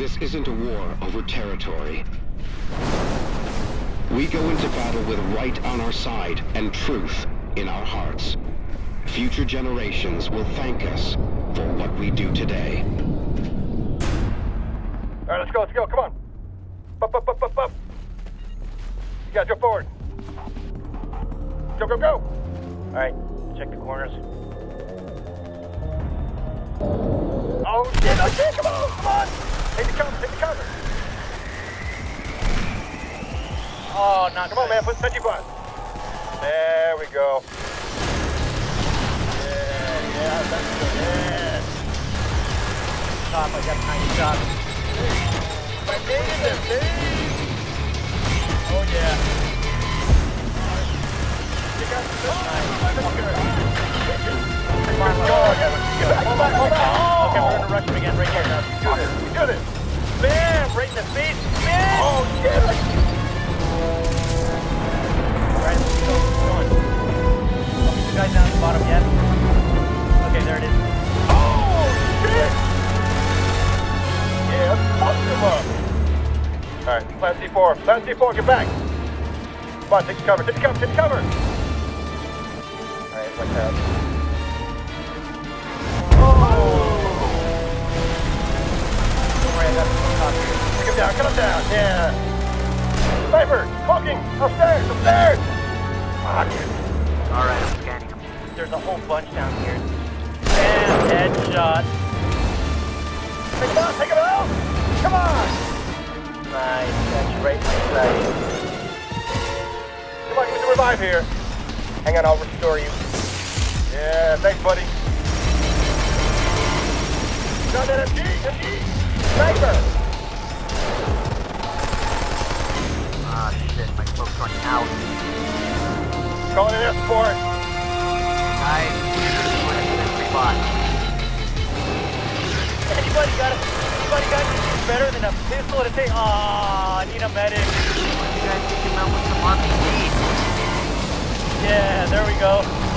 This isn't a war over territory. We go into battle with right on our side and truth in our hearts. Future generations will thank us for what we do today. All right, let's go, let's go, come on. Up, up, up, up, up. You guys go forward. Go, go, go. All right, check the corners. Oh, shit, oh, shit, come on, come on. Take the cover, take the cover. Oh, not Come on, man, put touchy button. There we go. Yeah, yeah, that's good. Yeah. Top, I got a nice shot. I needed it, dude. Oh, yeah. You got this. Nice. Come on, let's go. Hold on, hold on. Okay, we're gonna rush him again right here. Do this, do this. Up. All right, plant C4. Plant C4, get back. Come on, take cover, take cover, take cover. All right, like that. Don't worry, some top here. Take him down, cut him down, yeah. Sniper, smoking, upstairs, upstairs. Fuck. All right, I'm scanning him. There's a whole bunch down here. Bam! Headshot. Take him out, take him out. Sight. Come on, me the revive here. Hang on, I'll restore you. Yeah, thanks, buddy. Got that MG, MG. Sniper. Ah, shit. My smoke's running out. Calling in support. Nice. Spot. Anybody got got than a pistol to take? Aw, I need a medic. You guys take him out with some RPG. Yeah, there we go.